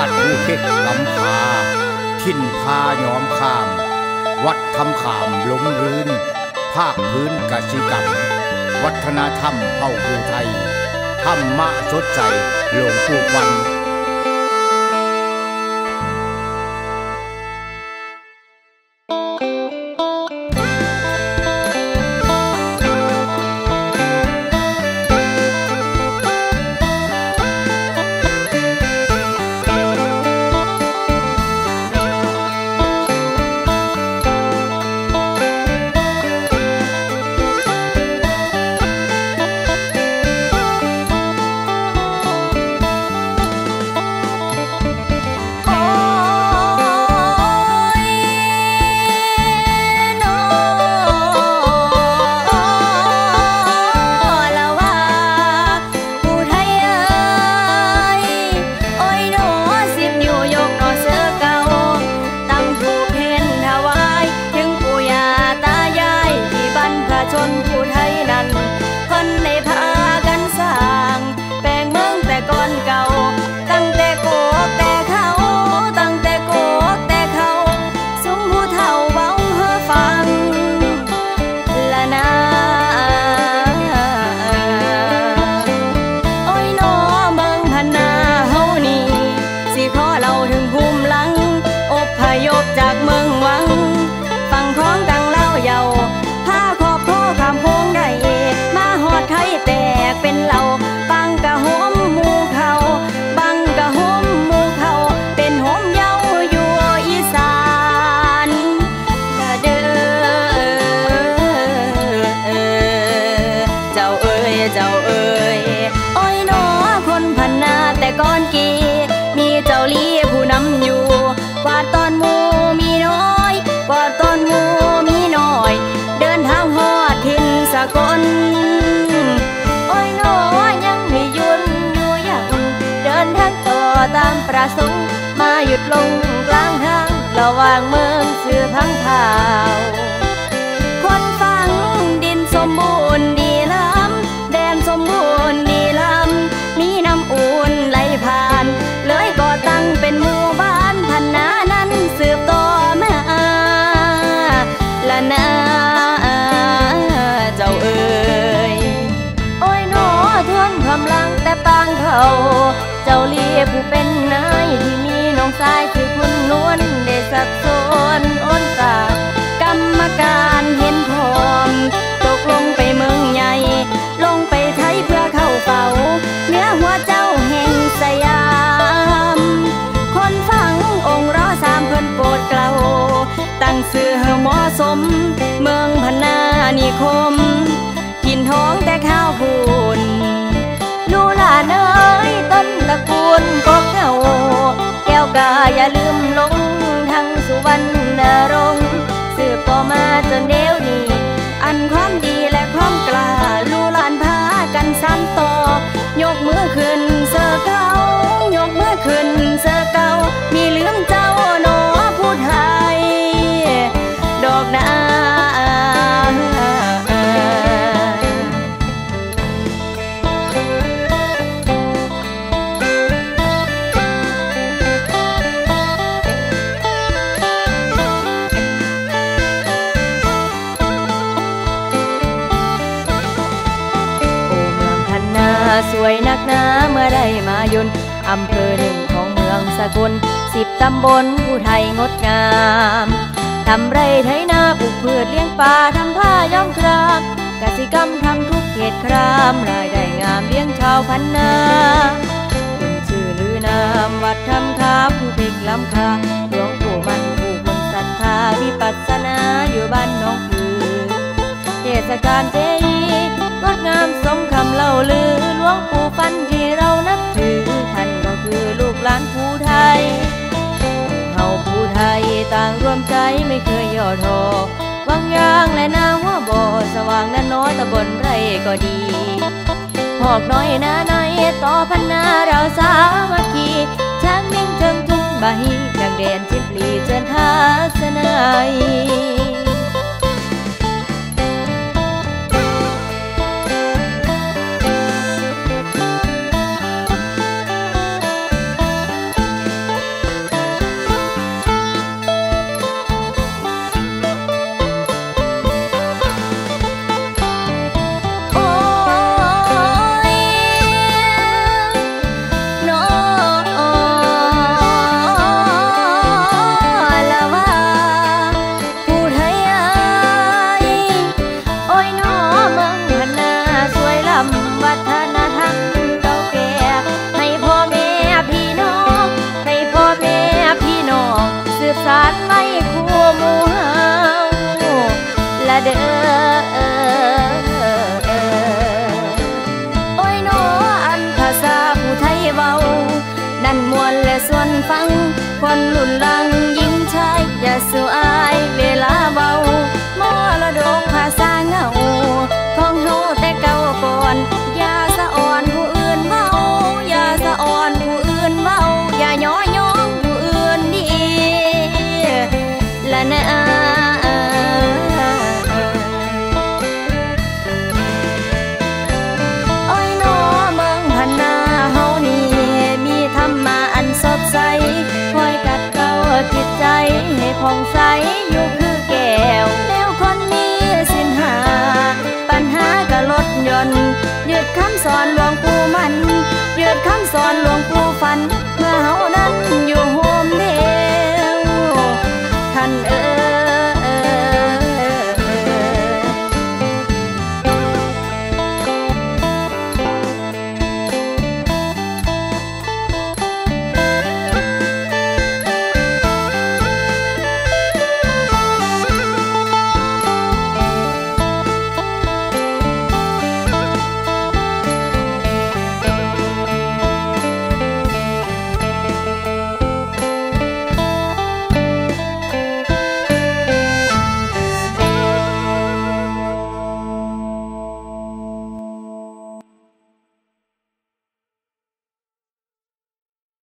าดภูเพชรลำพาทินพายอมขาม วัดคำขามหลงรืน ภาคพื้นกสิกรรมวัฒนธรรมเผ่าภูไทยธรรมะสดใจหลวงปู่วัน ก้อนเกี มีเจ้าลีผู้นำอยู่กวาดตอนมูมีน้อยกวาดตอนมูมีน้อย เดินทางหอดทินสะกนโอ้ยน้อยยังไม่ยุนอยู่ยังเดินทางต่อตามประสงค์มาหยุดลงกลางทางระหว่างเมืองเสือพัง เขาเจ้าเลียผู้เป็นนายที่มีน้องชายคือคุณนวลได้สักโซนอ้นตากรรมการเห็นพร้อม ตกลงไปเมืองใหญ่ ลงไปไทยเพื่อเข้าเฝ้าเนื้อหัวเจ้าแห่งสยาม คนฟังองค์รอสามเพิ่นโปรดเกลาตั้งเสือเหมาะสม เมืองพนานิคมกินท้องแต่ข้าวพูนลูลาเนยต้นตระ กูลก็เงาแก้วกาอย่าลืมลงทั้งสุวรรณร วยนักหนาเมื่อได้มายนอำเภอหนึ่งของเมืองสกลสิบตำบลผู้ไทยงดงามทำไรไถนาปลูกพืชเลี้ยงปลาทำผ้าย้อมครามกสิกรรมทำทุกเขตครามรายได้งามเลี้ยงชาวพันนาคุณชื่อลือนามวัดทำคาผู้เพ็กลำคาหลวงปู่มันผู้คนศรัทธาวิปัสสนาอยู่บ้านน้องคือเทศกาลำเล่าลือหลวงปู่ฟันที่เรานับถือท่านก็คือลูกหลานผู้ไทยเฮาผู้ไทยต่างรวมใจไม่เคยย่อท้อวังยางและนาหัวบ่อสว่างนั้นน้อยตะบนไรก็ดีหอกน้อยนาในต่อพันนาเราสามัคคีช้างนิ่งเทิงทุกใบดังแดนชิบลีเจินทัศนัย คนลุ่นลังยิ้มชายอย่าสูอายเวลาเบามอระดกภาษาเงา ผ่องใสอยู่คือแก้วแล้วคนมีสินหา ปัญหาก็ลดย่อนยึดคำสอนหลวงปู่มันยึดคำสอนหลวงปู่ฟัน